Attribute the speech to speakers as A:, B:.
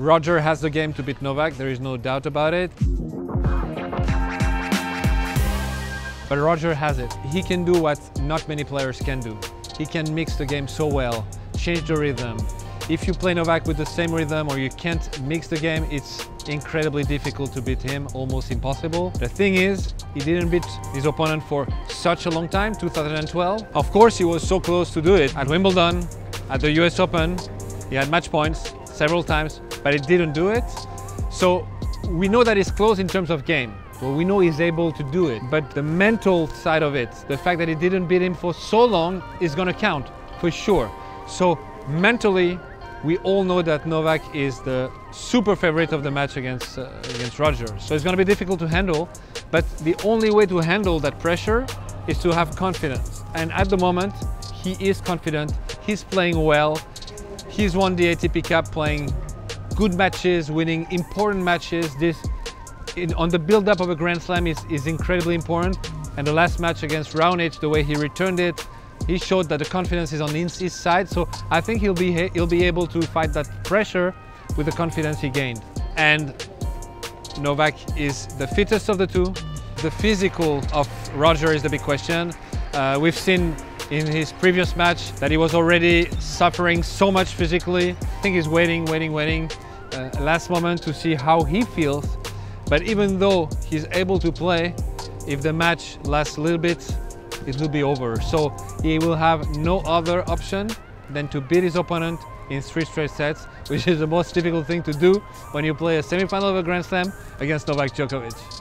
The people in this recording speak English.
A: Roger has the game to beat Novak, there is no doubt about it. But Roger has it. He can do what not many players can do. He can mix the game so well, change the rhythm. If you play Novak with the same rhythm or you can't mix the game, it's incredibly difficult to beat him, almost impossible. The thing is, he didn't beat his opponent for such a long time, 2012. Of course, he was so close to do it at Wimbledon, at the US Open. He had match points several times, but it didn't do it. So we know that he's close in terms of game. Well, we know he's able to do it, but the mental side of it, the fact that he didn't beat him for so long is gonna count for sure. So mentally, we all know that Novak is the super favorite of the match against, uh, against Roger. So it's going to be difficult to handle, but the only way to handle that pressure is to have confidence. And at the moment, he is confident, he's playing well, he's won the ATP Cup playing good matches, winning important matches. This in, on the build-up of a Grand Slam is, is incredibly important. And the last match against Raonic, the way he returned it, he showed that the confidence is on his side. So I think he'll be he'll be able to fight that pressure with the confidence he gained. And Novak is the fittest of the two. The physical of Roger is the big question. Uh, we've seen in his previous match that he was already suffering so much physically. I think he's waiting, waiting, waiting uh, last moment to see how he feels. But even though he's able to play, if the match lasts a little bit, it will be over. So he will have no other option than to beat his opponent in three straight sets, which is the most difficult thing to do when you play a semi-final of a Grand Slam against Novak Djokovic.